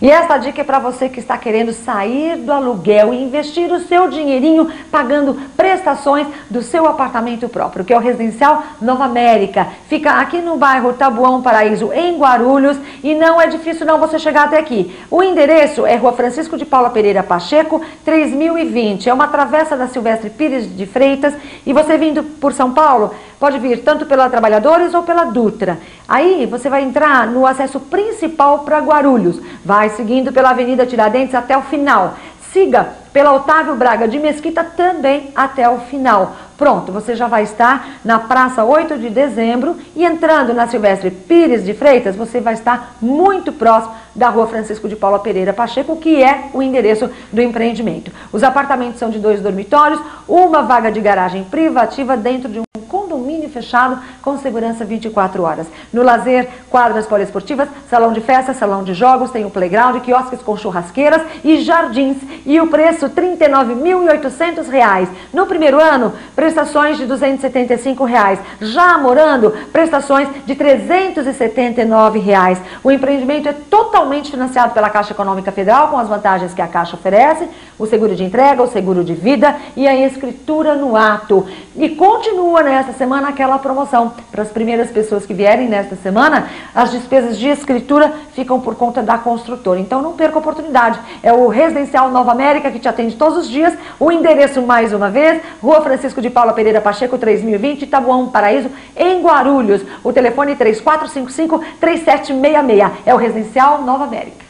E esta dica é para você que está querendo sair do aluguel e investir o seu dinheirinho pagando prestações do seu apartamento próprio, que é o Residencial Nova América. Fica aqui no bairro Tabuão Paraíso, em Guarulhos, e não é difícil não você chegar até aqui. O endereço é Rua Francisco de Paula Pereira Pacheco, 3020. É uma travessa da Silvestre Pires de Freitas, e você vindo por São Paulo, pode vir tanto pela Trabalhadores ou pela Dutra. Aí você vai entrar no acesso principal para Guarulhos. Vai seguindo pela Avenida Tiradentes até o final. Siga pela Otávio Braga de Mesquita também até o final. Pronto, você já vai estar na Praça 8 de Dezembro e entrando na Silvestre Pires de Freitas, você vai estar muito próximo da Rua Francisco de Paula Pereira Pacheco, que é o endereço do empreendimento. Os apartamentos são de dois dormitórios, uma vaga de garagem privativa dentro de um condomínio fechado com segurança 24 horas. No lazer, quadras poliesportivas, salão de festa, salão de jogos, tem o playground, quiosques com churrasqueiras e jardins. E o preço, R$ 39.800. No primeiro ano, prestações de 275 reais. Já morando, prestações de 379 reais. O empreendimento é totalmente financiado pela Caixa Econômica Federal, com as vantagens que a Caixa oferece, o seguro de entrega, o seguro de vida e a escritura no ato. E continua nesta semana aquela promoção. Para as primeiras pessoas que vierem nesta semana, as despesas de escritura ficam por conta da construtora. Então não perca a oportunidade. É o Residencial Nova América que te atende todos os dias. O endereço mais uma vez, Rua Francisco de Paula Pereira Pacheco, 3020, Itabuão, Paraíso, em Guarulhos. O telefone 3455 3766. É o Residencial Nova América.